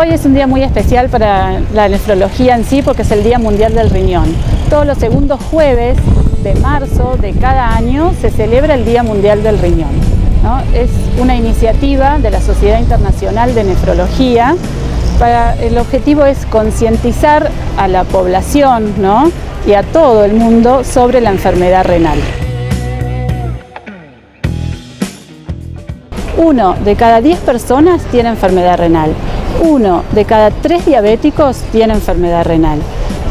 Hoy es un día muy especial para la nefrología en sí porque es el Día Mundial del Riñón. Todos los segundos jueves de marzo de cada año se celebra el Día Mundial del Riñón. Es una iniciativa de la Sociedad Internacional de Nefrología. El objetivo es concientizar a la población y a todo el mundo sobre la enfermedad renal. Uno de cada diez personas tiene enfermedad renal uno de cada tres diabéticos tiene enfermedad renal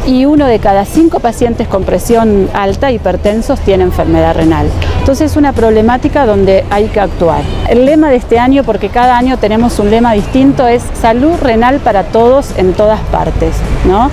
y uno de cada cinco pacientes con presión alta, hipertensos, tiene enfermedad renal. Entonces es una problemática donde hay que actuar. El lema de este año, porque cada año tenemos un lema distinto, es salud renal para todos en todas partes. ¿no?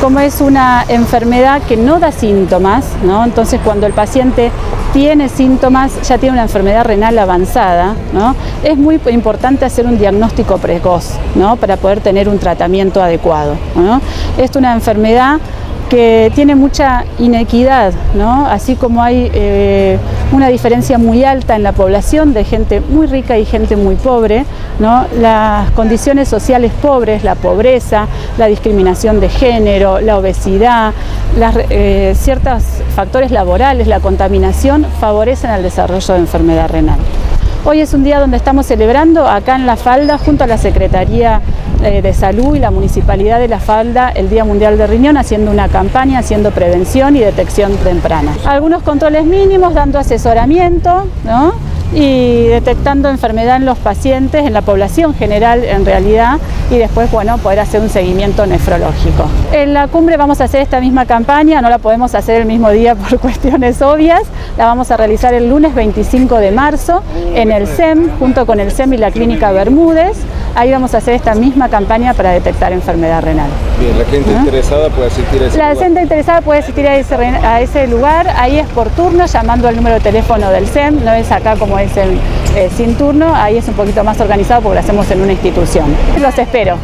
Como es una enfermedad que no da síntomas, ¿no? entonces cuando el paciente tiene síntomas, ya tiene una enfermedad renal avanzada, ¿no? es muy importante hacer un diagnóstico precoz ¿no? para poder tener un tratamiento adecuado. ¿no? Es una enfermedad que tiene mucha inequidad, ¿no? así como hay eh, una diferencia muy alta en la población de gente muy rica y gente muy pobre, ¿no? las condiciones sociales pobres, la pobreza, la discriminación de género, la obesidad, eh, ciertos factores laborales, la contaminación, favorecen el desarrollo de enfermedad renal. Hoy es un día donde estamos celebrando acá en La Falda, junto a la Secretaría de Salud y la Municipalidad de La Falda, el Día Mundial de Riñón, haciendo una campaña, haciendo prevención y detección temprana. Algunos controles mínimos, dando asesoramiento, ¿no? y detectando enfermedad en los pacientes, en la población general en realidad, y después bueno, poder hacer un seguimiento nefrológico. En la cumbre vamos a hacer esta misma campaña, no la podemos hacer el mismo día por cuestiones obvias, la vamos a realizar el lunes 25 de marzo en el SEM, junto con el SEM y la Clínica Bermúdez. Ahí vamos a hacer esta misma campaña para detectar enfermedad renal. Bien, la gente interesada puede asistir a ese La lugar. gente interesada puede asistir a ese, a ese lugar, ahí es por turno, llamando al número de teléfono del SEM, no es acá como es el, eh, sin turno, ahí es un poquito más organizado porque lo hacemos en una institución. Los espero.